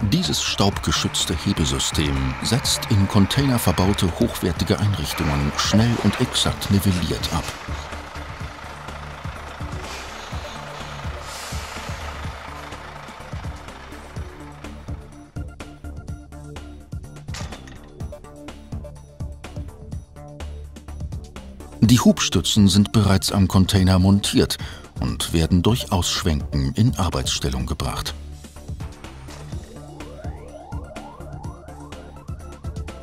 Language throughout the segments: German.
Dieses staubgeschützte Hebesystem setzt in Container verbaute hochwertige Einrichtungen schnell und exakt nivelliert ab. Die Hubstützen sind bereits am Container montiert und werden durch Ausschwenken in Arbeitsstellung gebracht.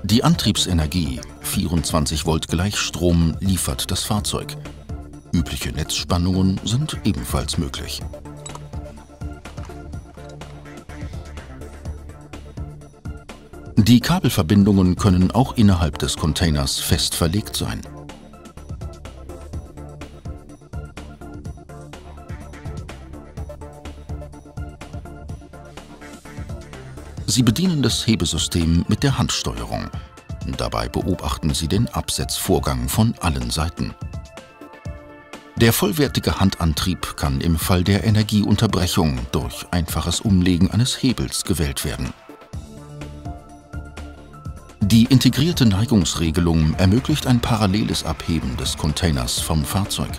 Die Antriebsenergie, 24 Volt Gleichstrom, liefert das Fahrzeug. Übliche Netzspannungen sind ebenfalls möglich. Die Kabelverbindungen können auch innerhalb des Containers fest verlegt sein. Sie bedienen das Hebesystem mit der Handsteuerung. Dabei beobachten Sie den Absetzvorgang von allen Seiten. Der vollwertige Handantrieb kann im Fall der Energieunterbrechung durch einfaches Umlegen eines Hebels gewählt werden. Die integrierte Neigungsregelung ermöglicht ein paralleles Abheben des Containers vom Fahrzeug.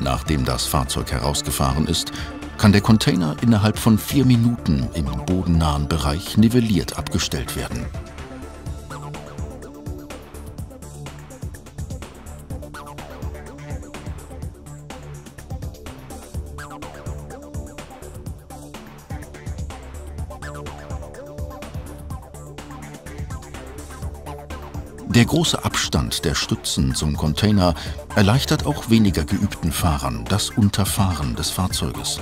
Nachdem das Fahrzeug herausgefahren ist, kann der Container innerhalb von vier Minuten im bodennahen Bereich nivelliert abgestellt werden. Der große Abstand der Stützen zum Container erleichtert auch weniger geübten Fahrern das Unterfahren des Fahrzeuges.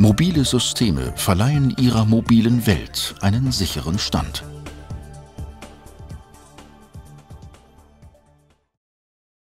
Mobile Systeme verleihen ihrer mobilen Welt einen sicheren Stand.